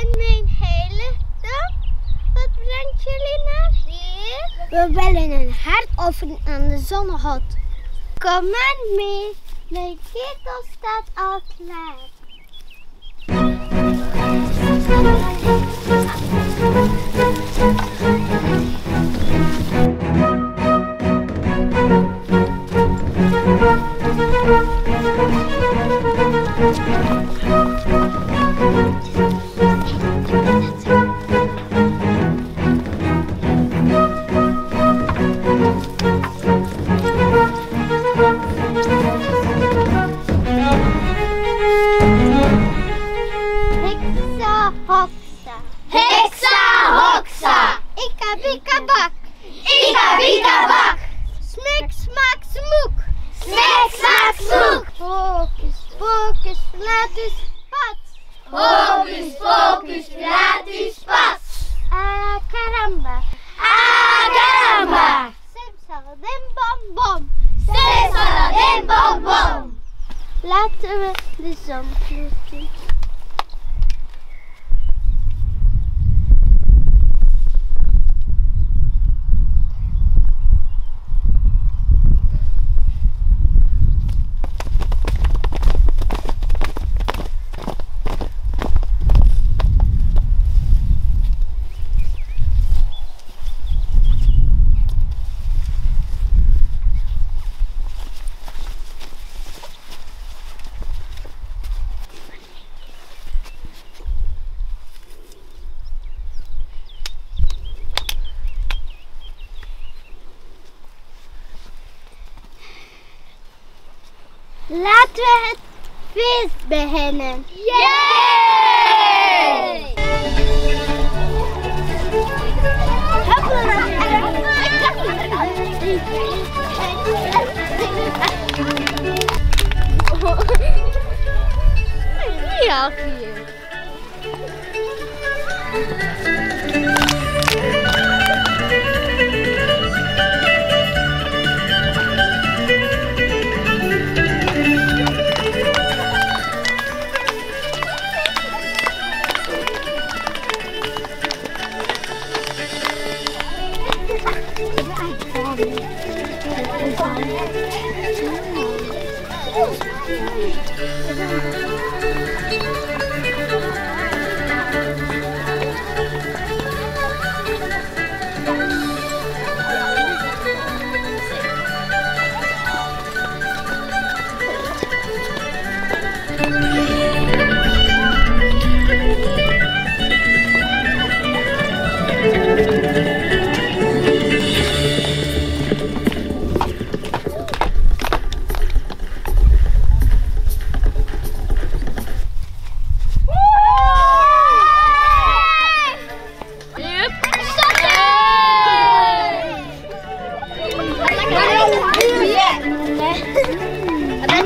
En mijn dag, wat brengt jullie naar hier? We willen een hartoefening aan de zonnehot. Kom maar mee, mijn ketel staat al klaar. Heksa hoksa. Ika bika bak. Ika bika bak. Smek smak smoek. Smek smak smoek. Focus, focus, flatus, pat. Hocus pocus flatus pas. Ah, caramba. Ah caramba. Simsalabim bom bom. Simsalabim bom bom. Laten we de zon plukken. Laten we het feest beginnen. Yay! Thank you.